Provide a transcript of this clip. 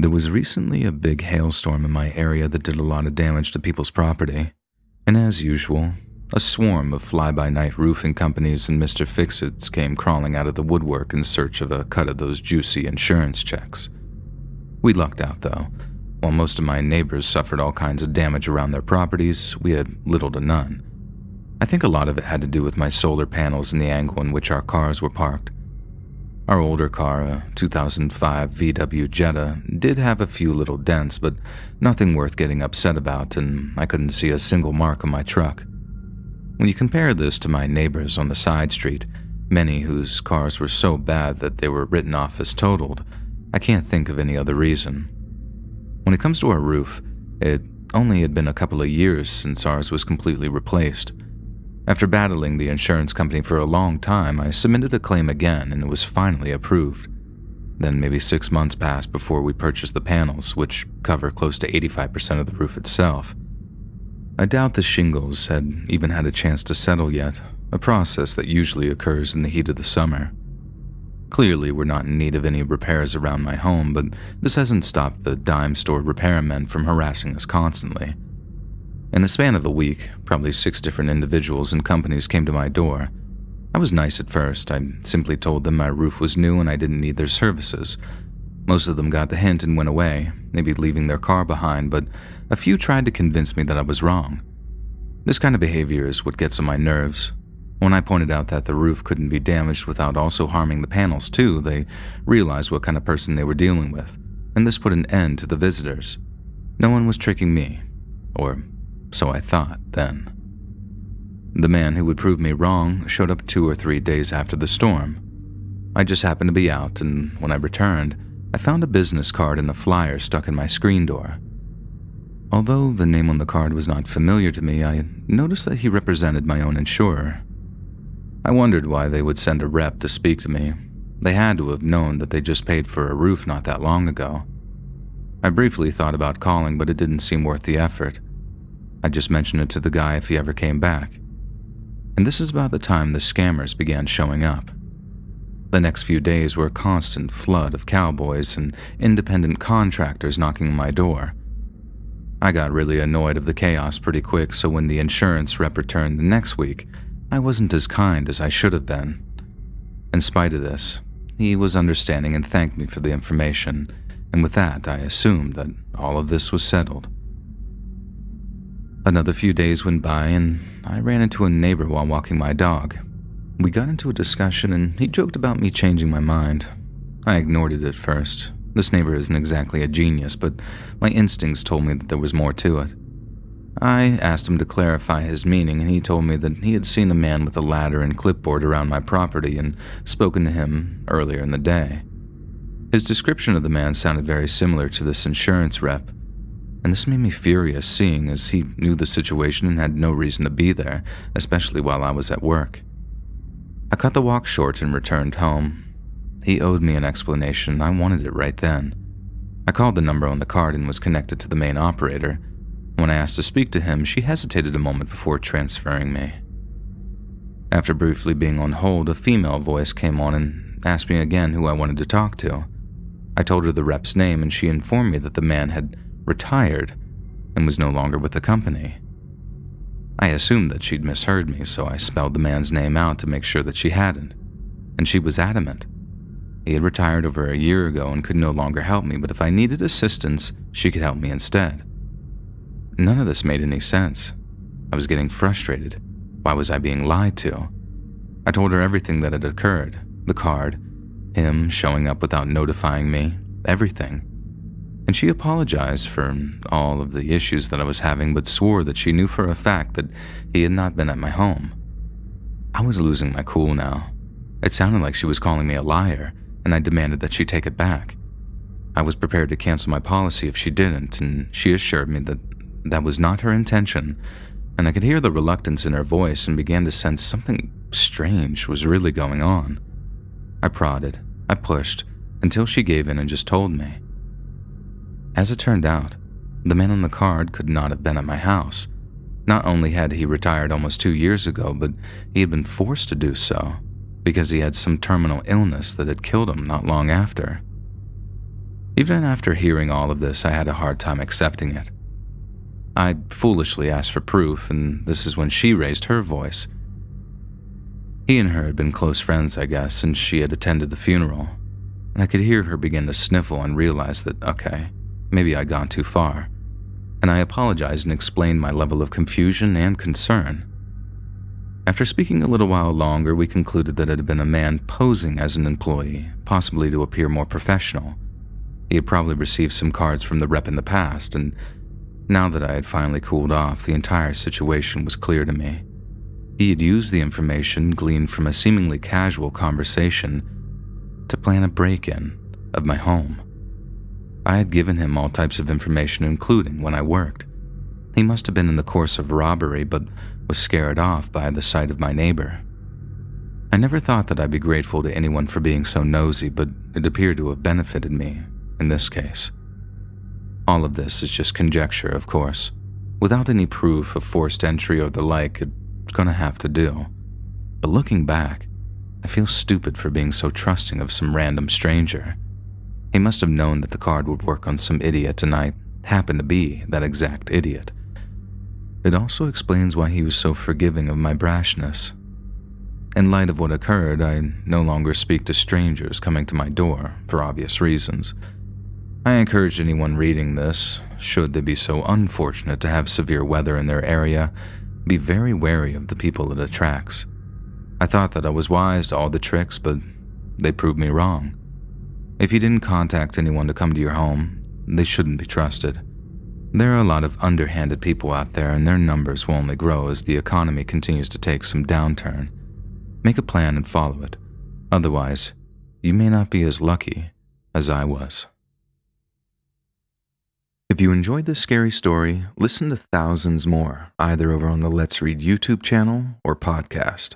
There was recently a big hailstorm in my area that did a lot of damage to people's property. And as usual, a swarm of fly by night roofing companies and Mr. Fixits came crawling out of the woodwork in search of a cut of those juicy insurance checks. We lucked out, though. While most of my neighbors suffered all kinds of damage around their properties, we had little to none. I think a lot of it had to do with my solar panels and the angle in which our cars were parked. Our older car, a 2005 VW Jetta, did have a few little dents, but nothing worth getting upset about, and I couldn't see a single mark on my truck. When you compare this to my neighbors on the side street, many whose cars were so bad that they were written off as totaled, I can't think of any other reason. When it comes to our roof, it only had been a couple of years since ours was completely replaced. After battling the insurance company for a long time, I submitted a claim again and it was finally approved. Then maybe six months passed before we purchased the panels, which cover close to 85% of the roof itself. I doubt the shingles had even had a chance to settle yet, a process that usually occurs in the heat of the summer. Clearly, we're not in need of any repairs around my home, but this hasn't stopped the dime store repairmen from harassing us constantly. In the span of a week, probably six different individuals and companies came to my door. I was nice at first. I simply told them my roof was new and I didn't need their services. Most of them got the hint and went away, maybe leaving their car behind, but a few tried to convince me that I was wrong. This kind of behavior is what gets on my nerves. When I pointed out that the roof couldn't be damaged without also harming the panels too, they realized what kind of person they were dealing with, and this put an end to the visitors. No one was tricking me, or so I thought then. The man who would prove me wrong showed up two or three days after the storm. I just happened to be out, and when I returned, I found a business card and a flyer stuck in my screen door. Although the name on the card was not familiar to me, I noticed that he represented my own insurer. I wondered why they would send a rep to speak to me. They had to have known that they just paid for a roof not that long ago. I briefly thought about calling, but it didn't seem worth the effort. I just mentioned it to the guy if he ever came back. And this is about the time the scammers began showing up. The next few days were a constant flood of cowboys and independent contractors knocking on my door. I got really annoyed of the chaos pretty quick, so when the insurance rep returned the next week, I wasn't as kind as I should have been. In spite of this, he was understanding and thanked me for the information, and with that, I assumed that all of this was settled. Another few days went by, and I ran into a neighbor while walking my dog. We got into a discussion, and he joked about me changing my mind. I ignored it at first. This neighbor isn't exactly a genius, but my instincts told me that there was more to it. I asked him to clarify his meaning, and he told me that he had seen a man with a ladder and clipboard around my property and spoken to him earlier in the day. His description of the man sounded very similar to this insurance rep, and this made me furious, seeing as he knew the situation and had no reason to be there, especially while I was at work. I cut the walk short and returned home. He owed me an explanation, and I wanted it right then. I called the number on the card and was connected to the main operator. When I asked to speak to him, she hesitated a moment before transferring me. After briefly being on hold, a female voice came on and asked me again who I wanted to talk to. I told her the rep's name, and she informed me that the man had retired, and was no longer with the company. I assumed that she'd misheard me, so I spelled the man's name out to make sure that she hadn't, and she was adamant. He had retired over a year ago and could no longer help me, but if I needed assistance, she could help me instead. None of this made any sense. I was getting frustrated. Why was I being lied to? I told her everything that had occurred the card, him showing up without notifying me, everything and she apologized for all of the issues that I was having, but swore that she knew for a fact that he had not been at my home. I was losing my cool now. It sounded like she was calling me a liar, and I demanded that she take it back. I was prepared to cancel my policy if she didn't, and she assured me that that was not her intention, and I could hear the reluctance in her voice and began to sense something strange was really going on. I prodded, I pushed, until she gave in and just told me. As it turned out, the man on the card could not have been at my house. Not only had he retired almost two years ago, but he had been forced to do so because he had some terminal illness that had killed him not long after. Even after hearing all of this, I had a hard time accepting it. I foolishly asked for proof, and this is when she raised her voice. He and her had been close friends, I guess, since she had attended the funeral. I could hear her begin to sniffle and realize that, okay, maybe I'd gone too far. And I apologized and explained my level of confusion and concern. After speaking a little while longer, we concluded that it had been a man posing as an employee, possibly to appear more professional. He had probably received some cards from the rep in the past, and now that I had finally cooled off, the entire situation was clear to me. He had used the information gleaned from a seemingly casual conversation to plan a break in of my home. I had given him all types of information, including when I worked. He must have been in the course of robbery, but was scared off by the sight of my neighbor. I never thought that I'd be grateful to anyone for being so nosy, but it appeared to have benefited me in this case. All of this is just conjecture, of course. Without any proof of forced entry or the like, it's gonna have to do. But looking back, I feel stupid for being so trusting of some random stranger. He must have known that the card would work on some idiot, tonight, happened to be that exact idiot. It also explains why he was so forgiving of my brashness. In light of what occurred, I no longer speak to strangers coming to my door for obvious reasons. I encourage anyone reading this, should they be so unfortunate to have severe weather in their area, be very wary of the people it attracts. I thought that I was wise to all the tricks, but they proved me wrong. If you didn't contact anyone to come to your home, they shouldn't be trusted. There are a lot of underhanded people out there, and their numbers will only grow as the economy continues to take some downturn. Make a plan and follow it. Otherwise, you may not be as lucky as I was. If you enjoyed this scary story, listen to thousands more, either over on the Let's Read YouTube channel or podcast.